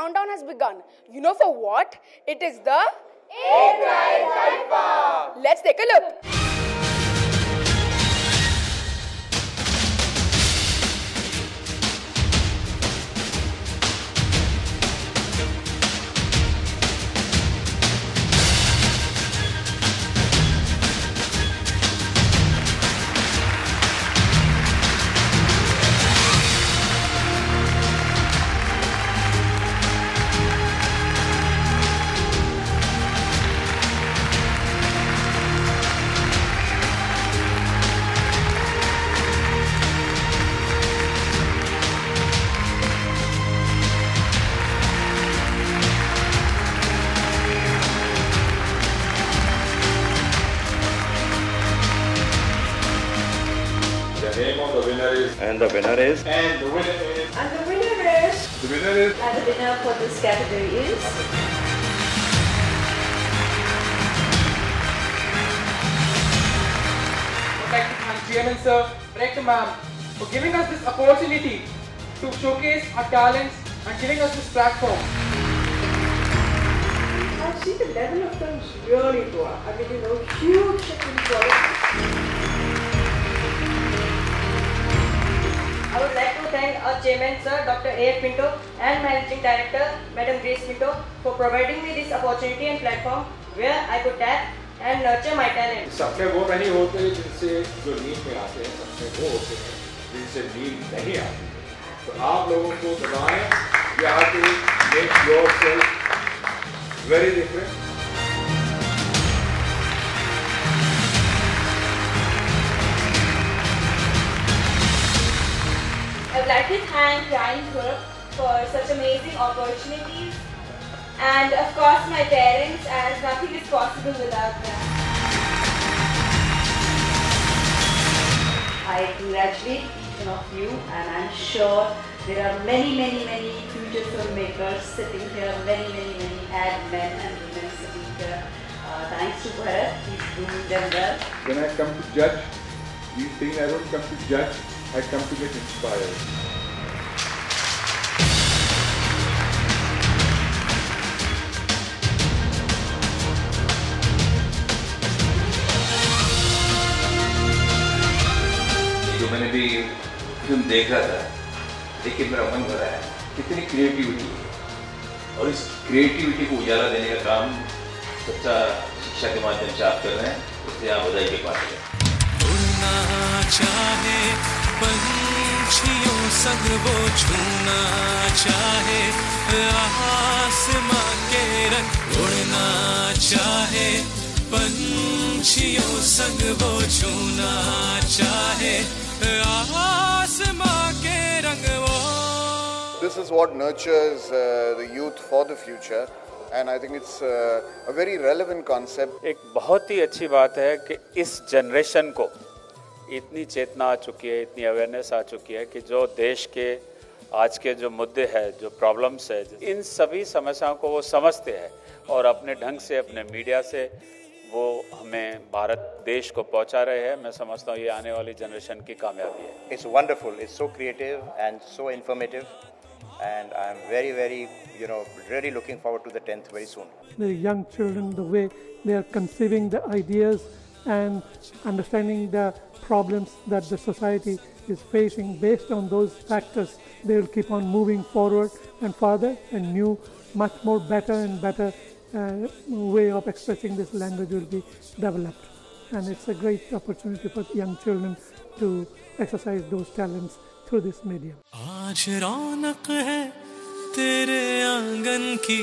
countdown has begun. You know for what? It is the Let's take a look. And the winner is And the winner is. And the winner is, The winner is. and the winner for this category is, would like to thank Chairman Sir, Director Ma'am for giving us this opportunity to showcase our talents and giving us this platform. I've seen the level of films really go up. I mean, you know, huge technical to chairman sir Dr. A.F. Pinto and managing director Madam Grace Pinto for providing me this opportunity and platform where I could tap and nurture my talent. सब में वो नहीं होते जिनसे जो नींद में आते हैं सब में वो होते हैं जिनसे नींद नहीं आती तो आप लोगों को बताएँ you have to make yourself very different like to thank Ryan Group for such amazing opportunities and of course my parents as nothing is possible without them. I congratulate each one of you and I'm sure there are many, many, many future filmmakers sitting here, many, many, many ad men and women sitting here. Uh, thanks to Bharat, he's doing them well. when I come to judge these things I don't come to judge I come to get inspired देख रहा था के मेरा मन भरा है। कितनी creativity है और इस क्रिएटिविटी को उजाला देने का काम सच्चा शिक्षा के माध्यम से आप कर रहे हैं, उससे आप बधाई के पात्र हैं। संग वो छूना चाहे आसमां के रंग उड़ना चाहे पंछियों संग वो छूना चाहे आसमां is what nurtures uh, the youth for the future, and I think it's uh, a very relevant concept. एक बहुत ही अच्छी बात है कि इस जनरेशन को इतनी चेतना आ चुकी है इतनी अवेयरनेस आ चुकी है कि जो देश के आज के जो मुद्दे हैं जो प्रॉब्लम्स है इन सभी समस्याओं को वो समझते हैं और अपने ढंग से अपने मीडिया से वो हमें भारत देश को पहुँचा रहे हैं मैं समझता हूँ ये आने वाली जनरेशन की कामयाबी है it's wonderful. It's so creative and so informative. And I'm very, very, you know, really looking forward to the 10th very soon. the young children, the way they are conceiving the ideas and understanding the problems that the society is facing based on those factors, they will keep on moving forward and further and new, much more better and better uh, way of expressing this language will be developed. And it's a great opportunity for young children to exercise those talents through this medium. आज रौनक है तेरे आँगन की,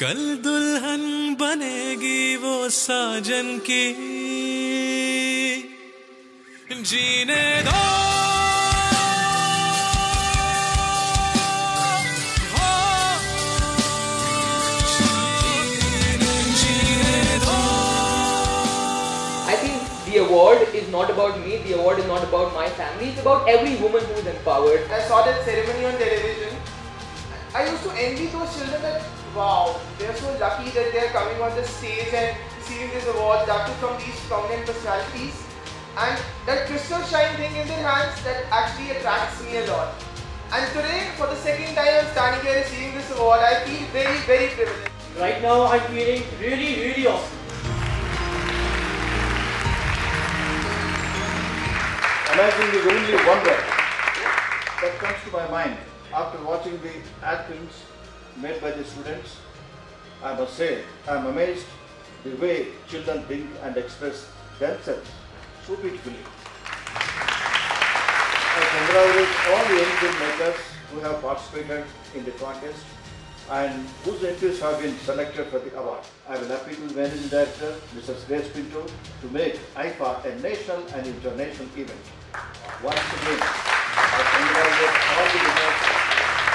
कल दुल्हन बनेगी वो साजन की जीने दो the award is not about me, the award is not about my family, it's about every woman who is empowered. I saw that ceremony on television. I used to envy those children that wow, they're so lucky that they're coming on the stage and receiving this award, that too from these prominent personalities. And that crystal shine thing in their hands that actually attracts me a lot. And today, for the second time, I'm standing here receiving this award. I feel very, very privileged. Right now, I'm feeling really, really Amazing is only one word that comes to my mind after watching the films made by the students. I must say, I am amazed the way children think and express themselves so beautifully. I congratulate all the young filmmakers who have participated in the contest and whose entries have been selected for the award. I will appeal to the managing director, Mrs. Grace Pinto, to make IFA a national and international event. Once again, I congratulate all the winners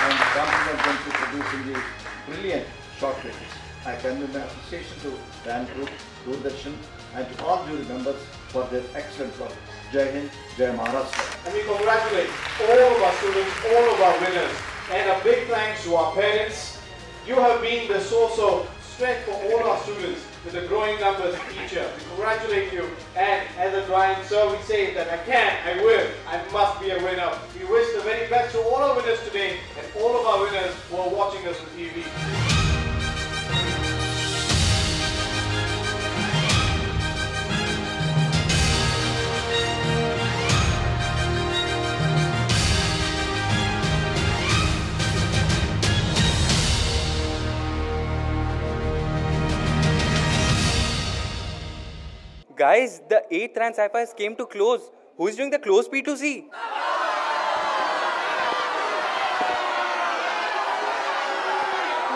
and compliment them for producing these brilliant short films. I convey my appreciation to Ryan Group, Doordarshan, and to all jury members for their excellent work. Jai Hind, Jai Maharashtra. And we congratulate all of our students, all of our winners. And a big thanks to our parents. You have been the source of strength for all our students with the growing numbers each year. We congratulate you. And as a Brian Sir, we say that I can, I will, I must be a winner. We wish the very best to all our winners today and all Guys, the 8th run sci came to close. Who's doing the close P2C?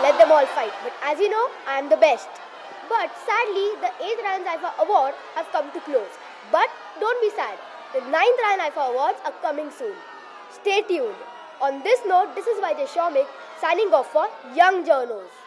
Let them all fight. But as you know, I am the best. But sadly, the 8th Ryan Cypher Award has come to close. But don't be sad. The 9th Ryan Cypher Awards are coming soon. Stay tuned. On this note, this is Vijay Shomik signing off for Young Journos.